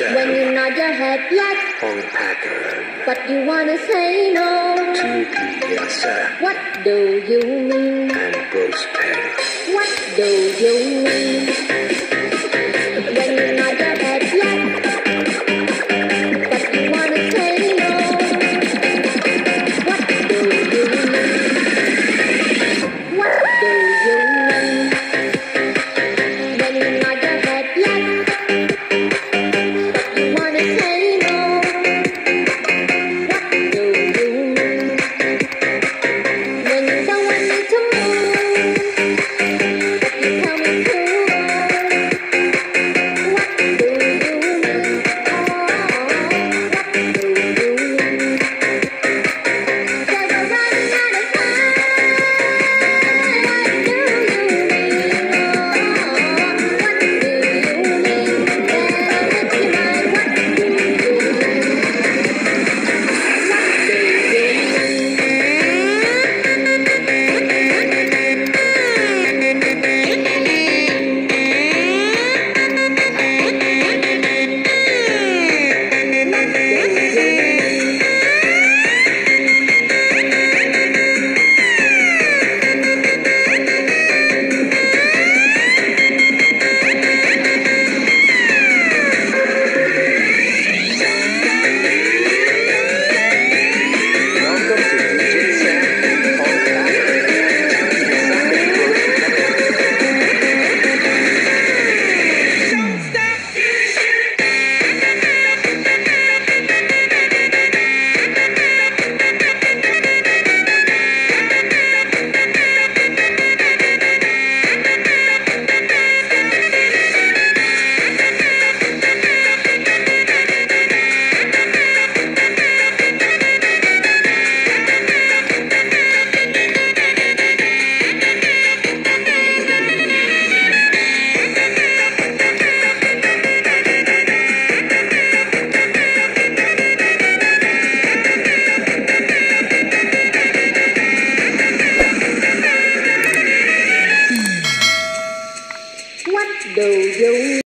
When you nod your head yes, on pattern. but you wanna say no. To PSF What do you mean? and Bruce Payne. What do you mean? Yeah. dojo